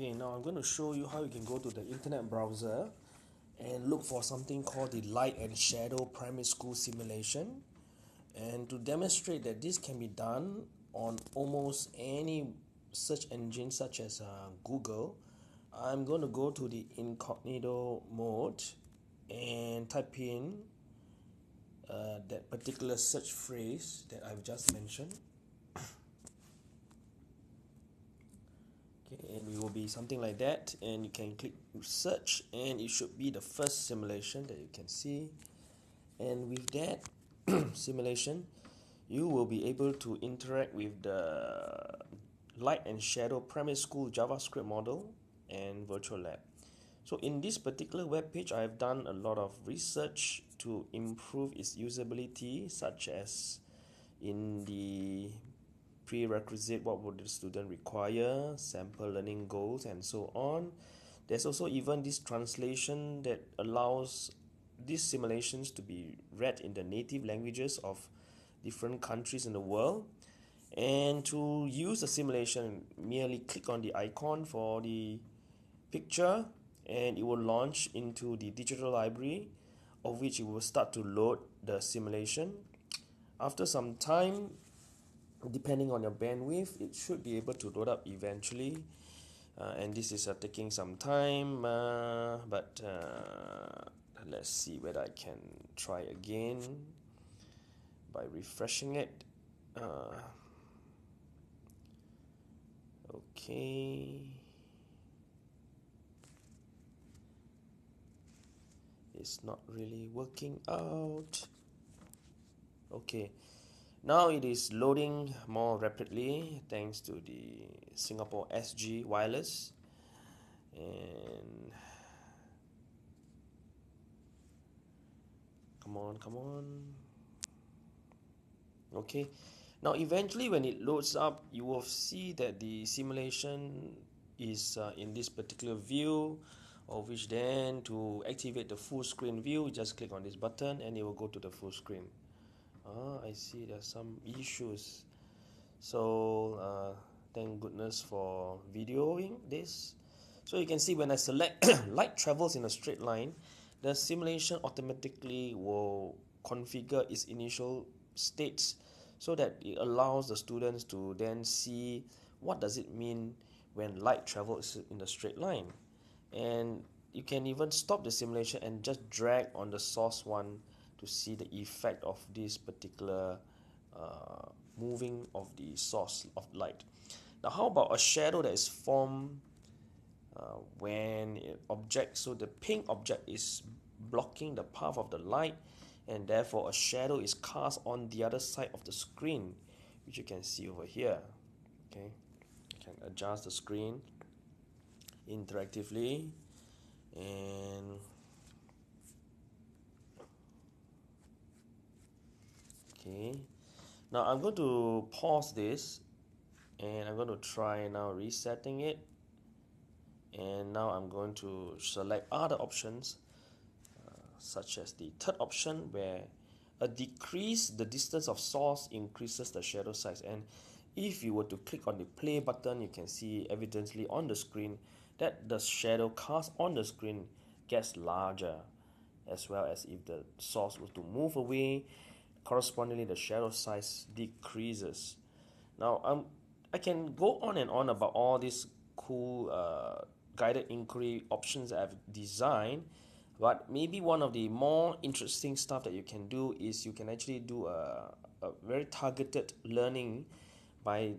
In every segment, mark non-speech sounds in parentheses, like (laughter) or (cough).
Okay, now I'm going to show you how you can go to the internet browser and look for something called the light and shadow primary school simulation. And to demonstrate that this can be done on almost any search engine such as uh, Google, I'm going to go to the incognito mode and type in uh, that particular search phrase that I've just mentioned. okay and it will be something like that and you can click search and it should be the first simulation that you can see. And with that (clears throat) simulation you will be able to interact with the light and shadow primary school javascript model and virtual lab. So in this particular web page i have done a lot of research to improve its usability such as in the prerequisite what would the student require sample learning goals and so on. There's also even this translation that allows these simulations to be read in the native languages of different countries in the world. And to use the simulation merely click on the icon for the picture and it will launch into the digital library of which it will start to load the simulation. After some time depending on your bandwidth it should be able to load up eventually. Uh, and this is uh, taking some time uh, but uh, let's see whether I can try again by refreshing it. Uh, okay. It's not really working out. Okay now it is loading more rapidly thanks to the Singapore SG wireless. And come on come on. Okay. Now eventually when it loads up you will see that the simulation is uh, in this particular view of which then to activate the full screen view just click on this button and it will go to the full screen ah I see. There are some issues. So uh, thank goodness for videoing this. So you can see when I select (coughs) light travels in a straight line the simulation automatically will configure its initial states so that it allows the students to then see what does it mean when light travels in a straight line. And you can even stop the simulation and just drag on the source one to see the effect of this particular uh, moving of the source of light. Now, how about a shadow that is formed uh, when object, so the pink object is blocking the path of the light, and therefore a shadow is cast on the other side of the screen, which you can see over here. Okay, you can adjust the screen interactively and okay. Now I'm going to pause this and I'm going to try now resetting it. And now I'm going to select other options uh, such as the third option where a decrease the distance of source increases the shadow size. And if you were to click on the play button you can see evidently on the screen that the shadow cast on the screen gets larger as well as if the source was to move away correspondingly the shadow size decreases. Now um, I can go on and on about all these cool uh, guided inquiry options I've designed but maybe one of the more interesting stuff that you can do is you can actually do a, a very targeted learning by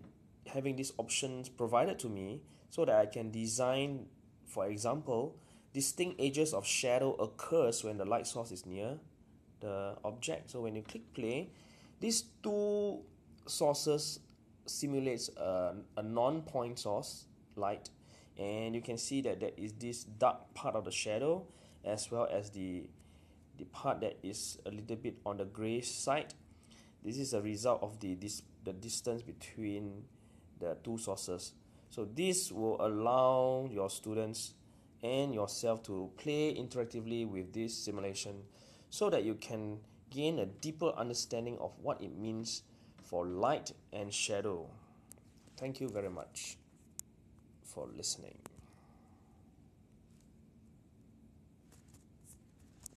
having these options provided to me so that I can design for example distinct edges of shadow occurs when the light source is near the object. So when you click play these two sources simulates a, a non-point source light and you can see that there is this dark part of the shadow as well as the the part that is a little bit on the gray side. This is a result of the this the distance between the two sources. So this will allow your students and yourself to play interactively with this simulation so that you can gain a deeper understanding of what it means for light and shadow. Thank you very much for listening.